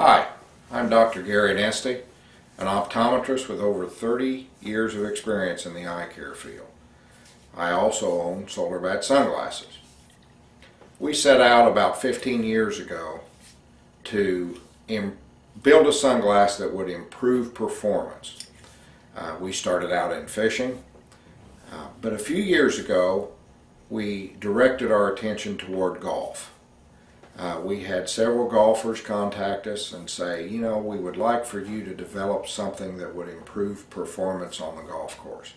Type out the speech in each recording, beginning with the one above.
Hi, I'm Dr. Gary Nesty, an optometrist with over 30 years of experience in the eye care field. I also own SolarBat sunglasses. We set out about 15 years ago to build a sunglass that would improve performance. Uh, we started out in fishing, uh, but a few years ago we directed our attention toward golf. Uh, we had several golfers contact us and say, you know, we would like for you to develop something that would improve performance on the golf course.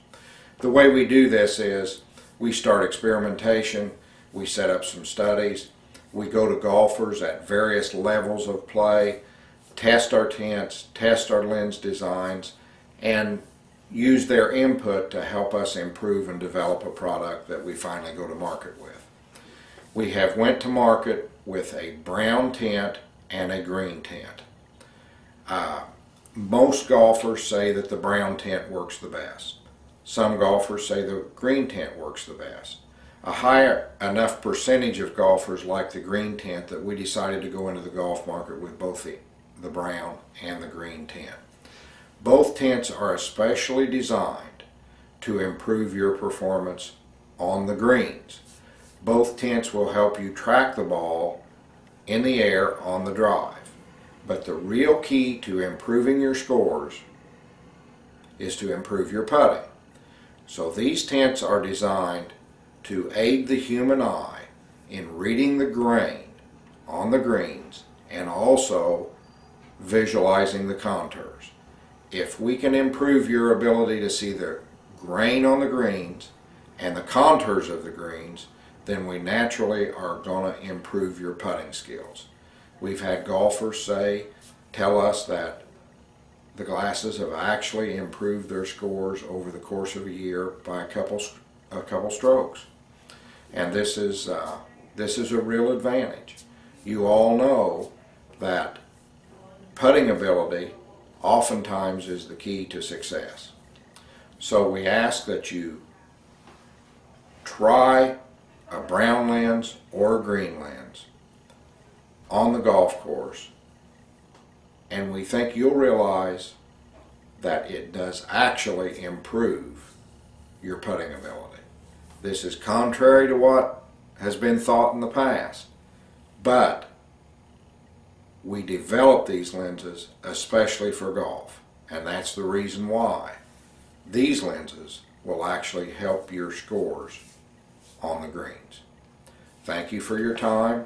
The way we do this is we start experimentation, we set up some studies, we go to golfers at various levels of play, test our tints, test our lens designs, and use their input to help us improve and develop a product that we finally go to market with. We have went to market with a brown tint and a green tint. Uh, most golfers say that the brown tint works the best. Some golfers say the green tint works the best. A high enough percentage of golfers like the green tint that we decided to go into the golf market with both the, the brown and the green tint. Both tints are especially designed to improve your performance on the greens. Both tints will help you track the ball in the air on the drive. But the real key to improving your scores is to improve your putting. So these tints are designed to aid the human eye in reading the grain on the greens and also visualizing the contours. If we can improve your ability to see the grain on the greens and the contours of the greens, then we naturally are going to improve your putting skills. We've had golfers say, tell us that the glasses have actually improved their scores over the course of a year by a couple, a couple strokes. And this is, uh, this is a real advantage. You all know that putting ability oftentimes is the key to success. So we ask that you try brown lens or a green lens on the golf course and we think you'll realize that it does actually improve your putting ability. This is contrary to what has been thought in the past, but we develop these lenses especially for golf, and that's the reason why. These lenses will actually help your scores on the greens. Thank you for your time.